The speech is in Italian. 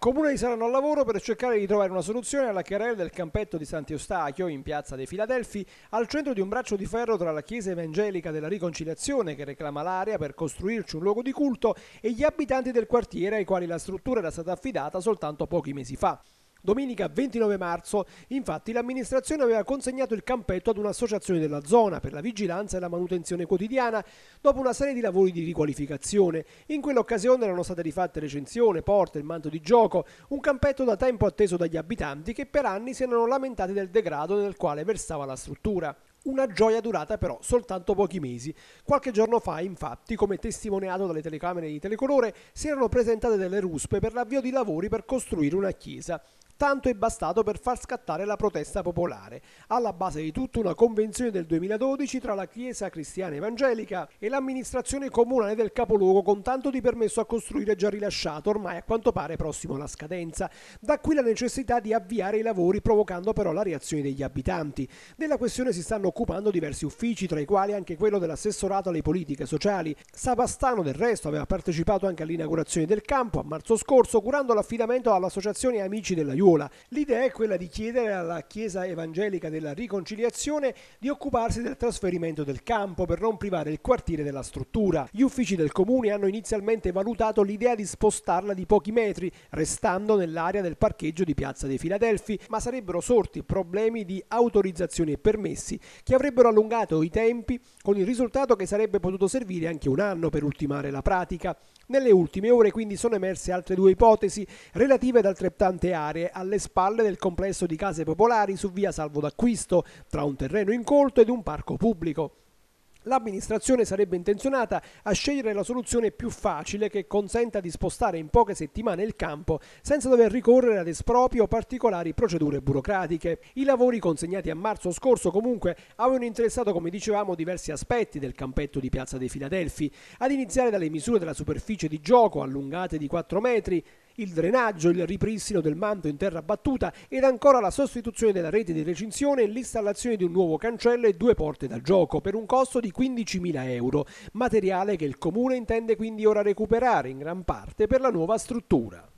Comunei saranno al lavoro per cercare di trovare una soluzione alla querela del campetto di Sant'Eustachio in piazza dei Filadelfi, al centro di un braccio di ferro tra la Chiesa Evangelica della Riconciliazione, che reclama l'area per costruirci un luogo di culto, e gli abitanti del quartiere ai quali la struttura era stata affidata soltanto pochi mesi fa. Domenica 29 marzo, infatti, l'amministrazione aveva consegnato il campetto ad un'associazione della zona per la vigilanza e la manutenzione quotidiana dopo una serie di lavori di riqualificazione. In quell'occasione erano state rifatte recensione, porte, il manto di gioco, un campetto da tempo atteso dagli abitanti che per anni si erano lamentati del degrado nel quale versava la struttura. Una gioia durata però soltanto pochi mesi. Qualche giorno fa, infatti, come testimoniato dalle telecamere di telecolore, si erano presentate delle ruspe per l'avvio di lavori per costruire una chiesa. Tanto è bastato per far scattare la protesta popolare. Alla base di tutto una convenzione del 2012 tra la Chiesa Cristiana Evangelica e l'amministrazione comunale del capoluogo con tanto di permesso a costruire già rilasciato, ormai a quanto pare prossimo alla scadenza. Da qui la necessità di avviare i lavori provocando però la reazione degli abitanti. Della questione si stanno occupando diversi uffici, tra i quali anche quello dell'assessorato alle politiche sociali. Savastano del resto aveva partecipato anche all'inaugurazione del campo a marzo scorso curando l'affidamento all'associazione Amici della Juve Scuola. L'idea è quella di chiedere alla Chiesa Evangelica della Riconciliazione di occuparsi del trasferimento del campo per non privare il quartiere della struttura. Gli uffici del comune hanno inizialmente valutato l'idea di spostarla di pochi metri, restando nell'area del parcheggio di Piazza dei Filadelfi, ma sarebbero sorti problemi di autorizzazioni e permessi che avrebbero allungato i tempi, con il risultato che sarebbe potuto servire anche un anno per ultimare la pratica. Nelle ultime ore quindi sono emerse altre due ipotesi relative ad altrettante aree alle spalle del complesso di case popolari su via Salvo d'Acquisto, tra un terreno incolto ed un parco pubblico. L'amministrazione sarebbe intenzionata a scegliere la soluzione più facile che consenta di spostare in poche settimane il campo senza dover ricorrere ad esproprio o particolari procedure burocratiche. I lavori consegnati a marzo scorso comunque avevano interessato, come dicevamo, diversi aspetti del campetto di Piazza dei Filadelfi, ad iniziare dalle misure della superficie di gioco allungate di 4 metri, il drenaggio, il ripristino del manto in terra battuta ed ancora la sostituzione della rete di recinzione e l'installazione di un nuovo cancello e due porte da gioco per un costo di 15.000 euro, materiale che il comune intende quindi ora recuperare in gran parte per la nuova struttura.